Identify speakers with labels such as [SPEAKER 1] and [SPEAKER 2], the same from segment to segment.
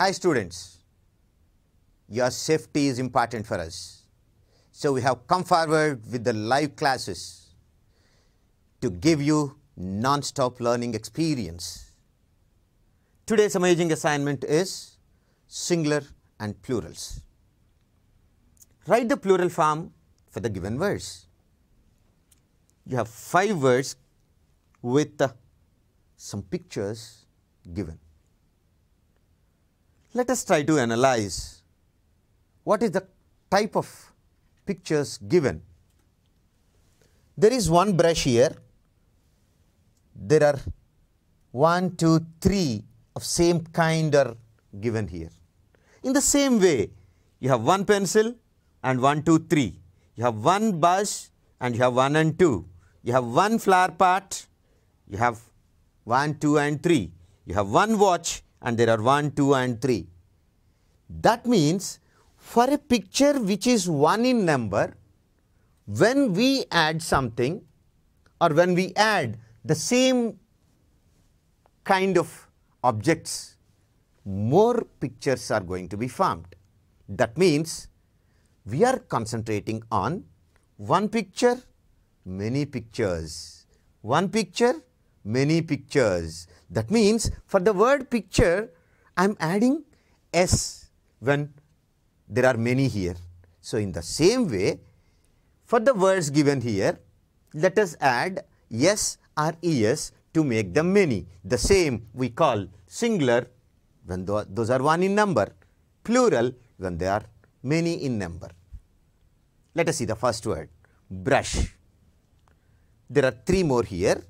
[SPEAKER 1] Hi students, your safety is important for us. So we have come forward with the live classes to give you non-stop learning experience. Today's amazing assignment is singular and plurals. Write the plural form for the given words. You have five words with some pictures given. Let us try to analyze what is the type of pictures given. There is one brush here. There are one, two, three of same kind are given here. In the same way, you have one pencil and one, two, three. You have one brush and you have one and two. You have one flower pot. You have one, two, and three. You have one watch and there are 1, 2 and 3. That means for a picture which is 1 in number, when we add something or when we add the same kind of objects, more pictures are going to be formed. That means we are concentrating on one picture, many pictures. One picture, many pictures. That means for the word picture, I am adding S when there are many here. So, in the same way, for the words given here, let us add S or ES to make them many. The same we call singular when those are one in number, plural when they are many in number. Let us see the first word, brush. There are three more here.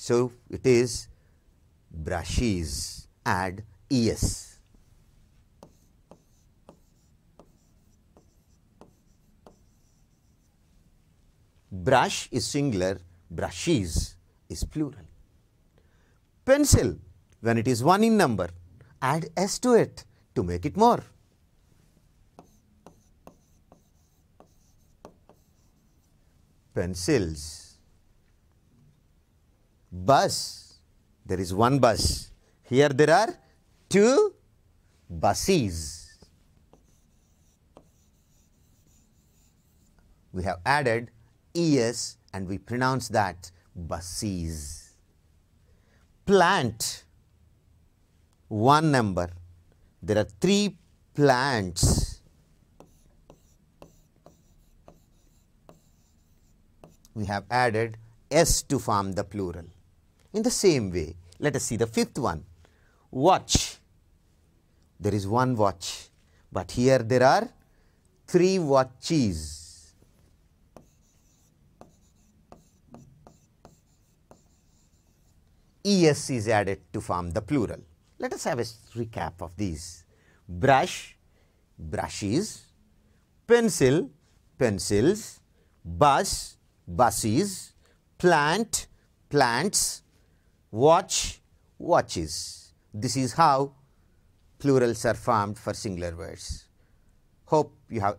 [SPEAKER 1] So, it is brushes add es. Brush is singular, brushes is plural. Pencil, when it is one in number, add s to it to make it more. Pencils. Bus, there is one bus. Here there are two buses. We have added es and we pronounce that buses. Plant, one number. There are three plants. We have added s to form the plural. In the same way, let us see the fifth one. Watch. There is one watch, but here there are three watches. ES is added to form the plural. Let us have a recap of these. Brush, brushes, pencil, pencils, bus, buses, plant, plants, watch, watches. This is how plurals are formed for singular words. Hope you have